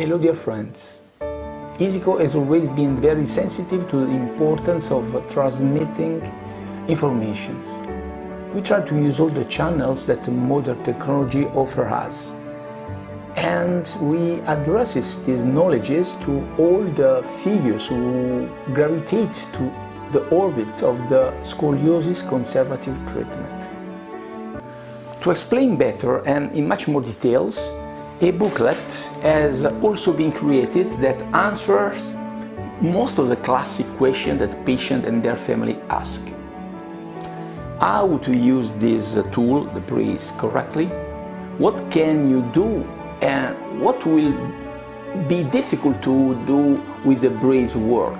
Hello dear friends. ISICO has always been very sensitive to the importance of transmitting informations. We try to use all the channels that modern technology offers us. And we address these knowledges to all the figures who gravitate to the orbit of the scoliosis conservative treatment. To explain better and in much more details, a booklet has also been created that answers most of the classic questions that patients and their family ask. How to use this uh, tool, the brace, correctly? What can you do and what will be difficult to do with the brace worn?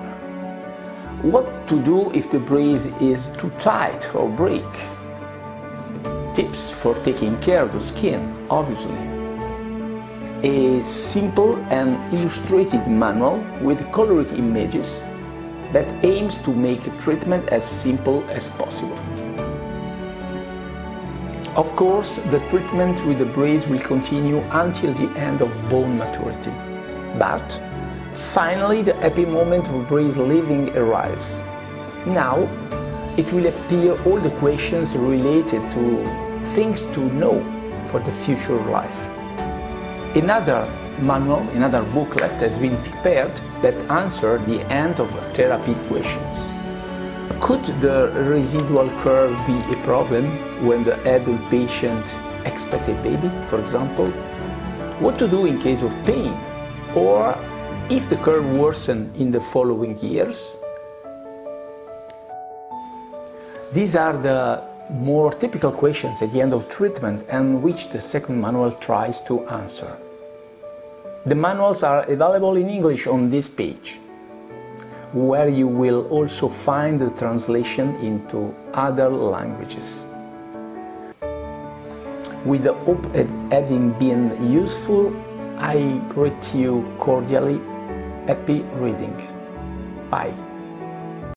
What to do if the brace is too tight or break? Tips for taking care of the skin, obviously a simple and illustrated manual with colored images that aims to make treatment as simple as possible. Of course, the treatment with the brace will continue until the end of bone maturity. But finally, the happy moment of brace living arrives. Now, it will appear all the questions related to things to know for the future life. Another manual, another booklet has been prepared that answer the end of therapy questions. Could the residual curve be a problem when the adult patient expects a baby, for example? What to do in case of pain? Or if the curve worsens in the following years? These are the more typical questions at the end of treatment and which the second manual tries to answer. The manuals are available in English on this page, where you will also find the translation into other languages. With the hope of having been useful, I greet you cordially. Happy reading. Bye.